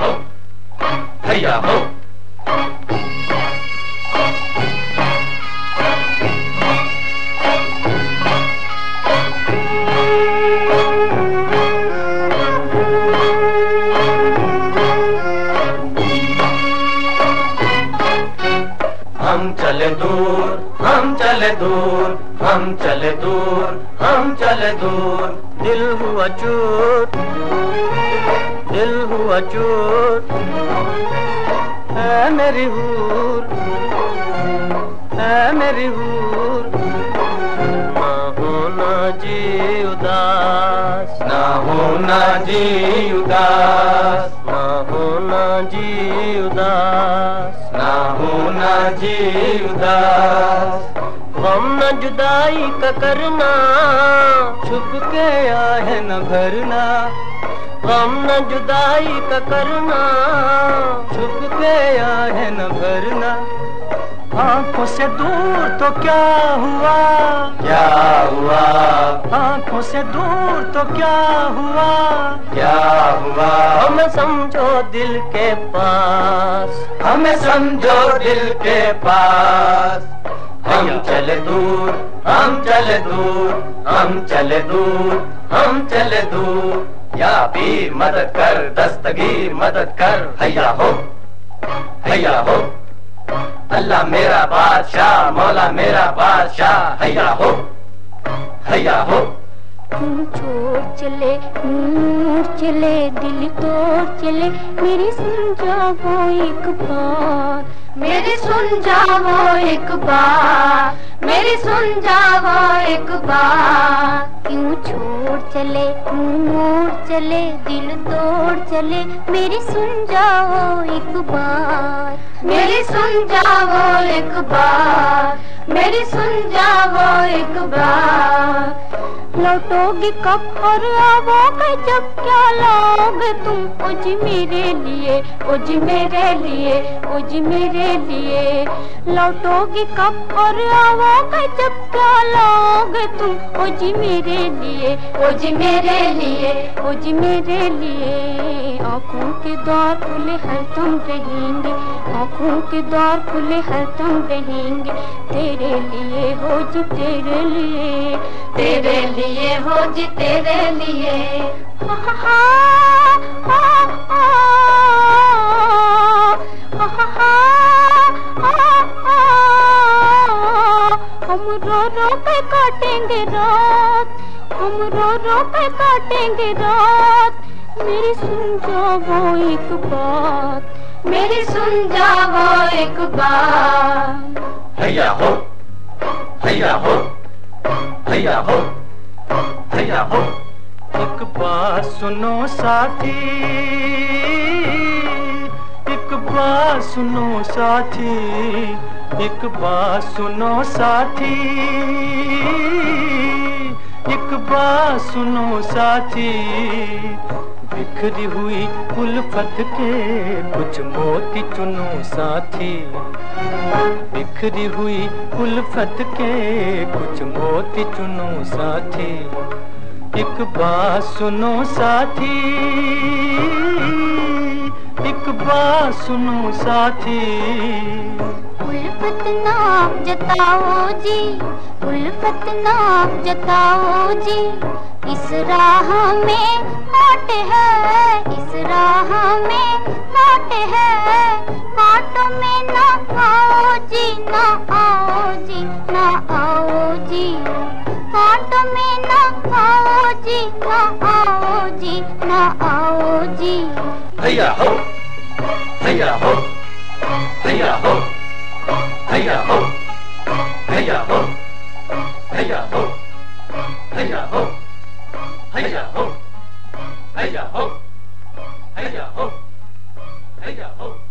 हो हैया हो हम चले दूर हम चले दूर। हम चले दूर, हम चले दूर, दिल हुआ चूर, दिल हुआ चूर, है मेरी हूर, है मेरी हूर। ना होना जी उदास, ना होना जी उदास, ना होना जी उदास, ना होना जी उदास। गम न जुदाई का करना छुप के आहे न भरना। गम न जुदाई का करना छुप के आहे न भरना। आँखों से दूर तो क्या हुआ? क्या हुआ? आँखों से दूर तो क्या हुआ? क्या हुआ? हम समझो दिल के पास। हमें समझो दिल के पास। हम चले दूर, हम चले दूर, हम चले दूर, हम चले दूर। या भी मदद कर दस्तगीर मदद कर। हैया हो हैया हो। अल्लाह मेरा बादशाह, मौला मेरा बादशाह। हैया हो हैया हो। छोड़ चले नूर चले, दिल तोड़ चले। मेरी सुन जाओ एक बार। मेरी सुन जाओ एक बार। मेरी सुन जाओ एक बार। क्यों छोड़ चले मोड़ चले, दिल तोड़ चले? मेरी सुन जाओ एक बार। मेरी सुन जाओ एक बार। मेरी सुन जाओ एक बार। लौटोगे कब और आओगे जब? क्या लाओगे तुम? उज मेरे लिए, उज मेरे लिए, उज मेरे लिए। लौटोगे कब और आओगे जब? क्या लाओगे तुम? उज मेरे लिए, उज मेरे लिए, उज मेरे लिए। आँखों के द्वार खुले हर तुम रहेंगे आँखों के द्वार खुले हर तुम रहेंगे तेरे लिए हो जी तेरे लिए तेरे लिए हो जी तेरे लिए हा हा हा हा हम रो रो पे काटेंगे रात हम रो रो पे काटेंगे रात मेरी सुन जाओ एक बात मेरी सुन जाओ एक बात हैया हो हैया हो हैया हो हैया हो। एक बात सुनो साथी एक बात सुनो साथी एक बात सुनो साथी एक बात सुनो साथी। बिखरी हुई उल्फत के कुछ मोती चुनो साथी। बिखरी हुई उल्फत के कुछ मोती चुनो साथी। एक बात सुनो साथी, एक बात सुनो साथी। उल्फत नाम जताओ जी उल्फत नाम जताओ जी। इस राह में काट है, इस राह में काट है। कांटों में ना आओ जी, ना आओ जी, ना आओ जी। कांटों में ना आओ जी, ना आओ जी, ना आओ जी। हैया हो हैया हो हैया हो हैया हो हैया हो हैया हो हैया हो। Hey-ya-ho! Hey-ya-ho! Hey-ya-ho! Hey-ya-ho!